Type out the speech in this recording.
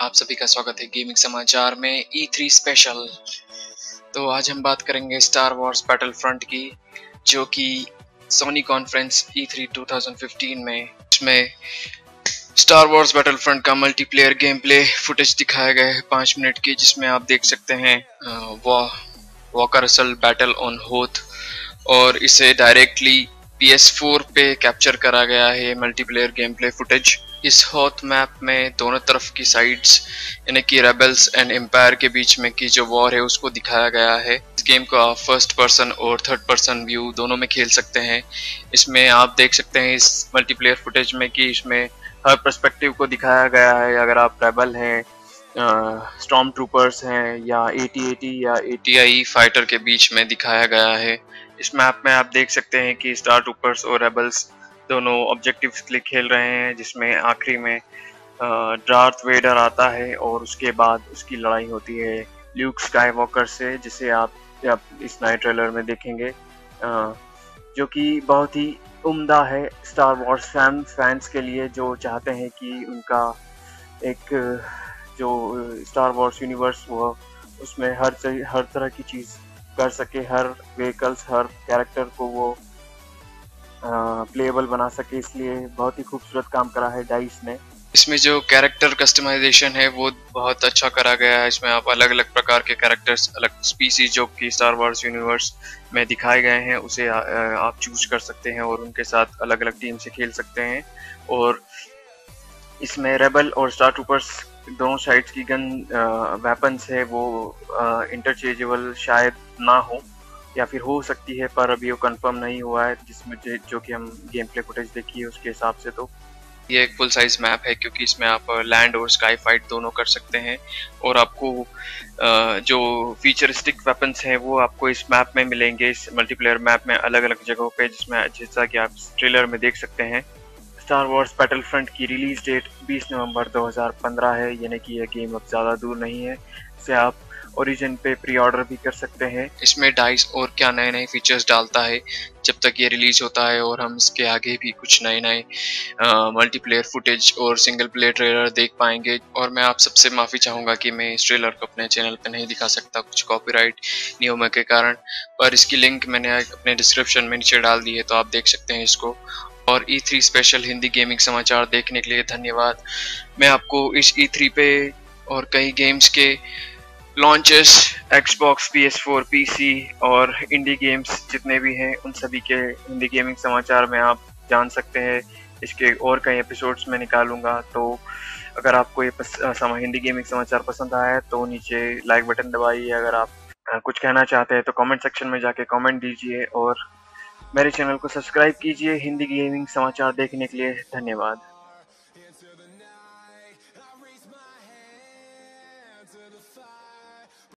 आप सभी का स्वागत है गेमिंग समाचार में E3 स्पेशल तो आज हम बात करेंगे स्टार वॉर्स बैटल फ्रंट की, जो कि सोनी कॉन्फ्रेंस E3 2015 में इसमें स्टार वॉर्स बैटल फ्रंट का मल्टीप्लेयर गेम प्ले फुटेज दिखाया गया है पाँच मिनट की, जिसमें आप देख सकते हैं वॉकर असल बैटल ऑन होथ और इसे डायरेक्टली PS4 पे कैप्चर करा गया है मल्टीप्लेयर गेम प्ले फुटेज इस हॉथ मैप में दोनों तरफ़ की साइड्स यानी कि रेबल्स एंड एम्पायर के बीच में की जो वॉर है, उसको दिखाया गया है। इस गेम को आप फ़र्स्ट पर्सन और थर्ड पर्सन व्यू दोनों में खेल सकते हैं। इसमें आप देख सकते हैं इस मल्टीप्लेयर फुटेज में कि इसमें हर पर्सपेक्टिव को दिखाया गया है। अगर आप रेबल हैं स्टॉम ट्रूपर्स हैं, या एटी या एटीआई फाइटर के बीच में दिखाया गया है। इस मैप में आप देख सकते हैं कि स्टार ट्रूपर्स और रेबल्स दोनों ऑब्जेक्टिव्स के लिए खेल रहे हैं जिसमें आखिरी में डार्थ वेडर आता है और उसके बाद उसकी लड़ाई होती है ल्यूक स्काई वॉकर से जिसे आप, आप इस नए ट्रेलर में देखेंगे। जो कि बहुत ही उम्दा है स्टार वॉर्स फ़ैन फैंस के लिए जो चाहते हैं कि उनका एक जो स्टार वॉर्स यूनिवर्स वो उसमें हर हर तरह की चीज़ कर सके हर व्हीकल्स हर कैरेक्टर को वो प्लेएबल बना सके इसलिए बहुत ही खूबसूरत काम करा है डाइस ने। इसमें जो कैरेक्टर कस्टमाइजेशन है वो बहुत अच्छा करा गया है। इसमें आप अलग अलग प्रकार के कैरेक्टर्स अलग स्पीसीज जो कि स्टार वार्स यूनिवर्स में दिखाए गए हैं उसे आ, आप चूज़ कर सकते हैं और उनके साथ अलग अलग टीम से खेल सकते हैं। और इसमें रेबल और स्टार ट्रूपर्स दोनों साइड्स की गन वेपन्स है वो इंटरचेंजेबल शायद ना हो। या फिर हो सकती है, पर अभी वो कंफर्म नहीं हुआ है, जिसमें जो कि हम गेम प्ले फुटेज देखी है, उसके हिसाब से तो। ये एक फुल साइज़ मैप है, क्योंकि इसमें आप लैंड और स्काई फाइट दोनों कर सकते हैं। और आपको जो फीचरिस्टिक वेपन्स हैं, वो आपको इस मैप में मिलेंगे, इस मल्टीप्लेयर मैप में अलग अलग जगहों पे, जिसमें जैसा कि आप ट्रेलर में देख सकते हैं। स्टार वॉर्स बैटल फ्रंट की रिलीज़ डेट 20 नवंबर 2015 है, यानी कि यह गेम अब ज़्यादा दूर नहीं है। इसे आप ओरिजिन पे प्री ऑर्डर भी कर सकते हैं। इसमें डाइस और क्या नए नए फीचर्स डालता है, जब तक ये रिलीज़ होता है और हम इसके आगे भी कुछ नए नए मल्टीप्लेयर फुटेज और सिंगल प्लेयर ट्रेलर देख पाएँगे। और मैं आप सबसे माफ़ी चाहूँगा कि मैं इस ट्रेलर को अपने चैनल पर नहीं दिखा सकता कुछ कॉपीराइट नियमों के कारण। पर इसकी लिंक मैंने अपने डिस्क्रिप्शन में नीचे डाल दी है तो आप देख सकते हैं इसको। और E3 स्पेशल हिंदी गेमिंग समाचार देखने के लिए धन्यवाद। मैं आपको इस E3 पे और कई गेम्स के launches Xbox P S four P C और इंडी गेम्स जितने भी हैं, उन सभी के हिंदी गेमिंग समाचार में आप जान सकते हैं। इसके और कई एपिसोड्स में निकालूँगा तो अगर आपको ये हिंदी गेमिंग समाचार पसंद आया है तो नीचे लाइक बटन दबाइए। अगर आप कुछ कहना चाहते हैं तो कमेंट सेक्शन में जाके कमेंट दीजिए और मेरे चैनल को सब्सक्राइब कीजिए। हिंदी गेमिंग समाचार देखने के लिए धन्यवाद।